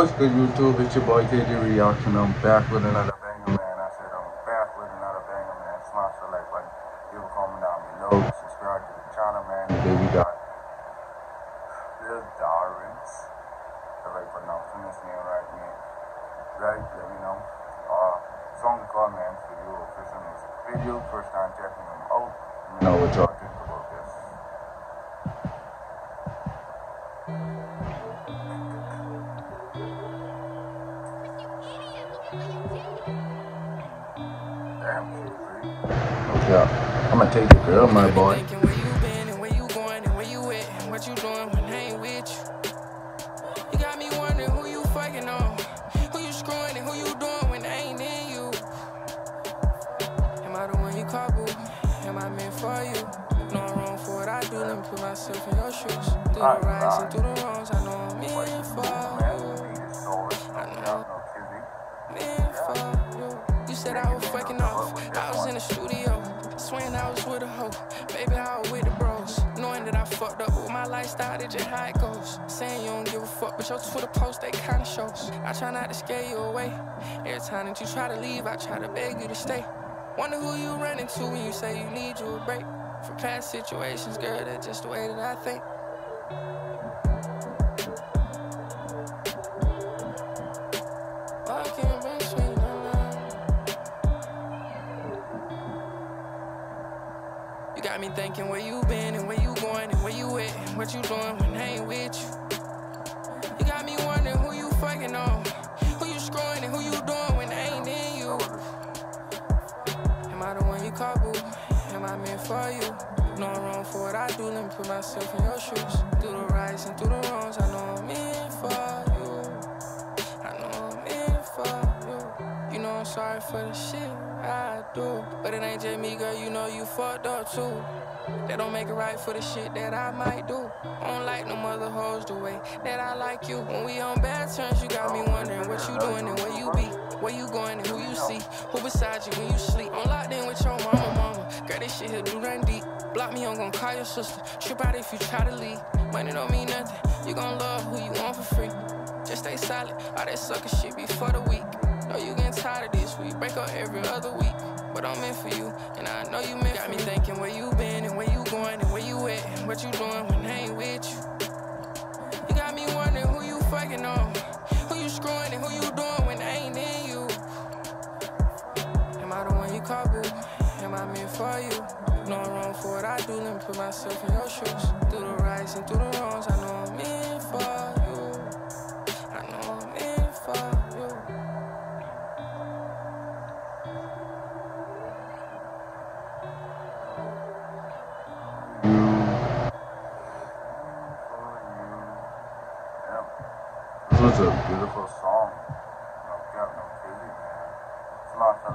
What's good, YouTube? It's your boy KD Reaction. I'm back with another banger, man. I said I'm back with another banger, man. Smash the like button. Leave a comment down below. Subscribe to the channel, man. Then we got Lil Darius. If I pronouncing his name right, man. Right, let me know. Uh, song called, Meant, for you. Official music video. First time checking them out. Let me know what y'all think about this. Damn, she's pretty. Okay, I'm gonna take the girl, my boy. Thinking where you been said I was fucking off. I was in the studio. Swearing I was with a hoe. Baby, I was with the bros. Knowing that I fucked up with my lifestyle, that's just how it goes. Saying you don't give a fuck, but your Twitter post, they kinda shows. I try not to scare you away. Every time that you try to leave, I try to beg you to stay. Wonder who you run into when you say you need you a break. From past situations, girl, that's just the way that I think. You got me thinking where you been and where you going and where you at and what you doing when I ain't with you. You got me wondering who you fucking on, who you screwing and who you doing when I ain't in you. Am I the one you call boo? Am I meant for you? No I'm wrong for what I do. Let me put myself in your shoes. Through the rights and through the wrongs, I know I'm in for you. Sorry for the shit I do. But it ain't just me, girl, you know you fucked up too. That don't make it right for the shit that I might do. I don't like no mother hoes the way that I like you. When we on bad terms, you got me wondering what you doing and where you be. Where you going and who you see. Who beside you when you sleep. I'm locked in with your mama, mama. Girl, this shit here do run deep. Block me, I'm gon' call your sister. Trip out if you try to leave. Money don't mean nothing. You gon' love who you want for free. Just stay solid. All that sucker shit be for the weak. Know tired of this. We break up every other week. But I'm in for you, and I know you meant Got me thinking where you been and where you going and where you at and what you doing when I ain't with you. You got me wondering who you fucking on, who you screwing and who you doing when I ain't in you. Am I the one you call boo? Am I meant for you? No I'm wrong for what I do. Let me put myself in your shoes. Through the rights and through the wrongs, I know I'm It was a beautiful song. I've no kidding, man. It's not the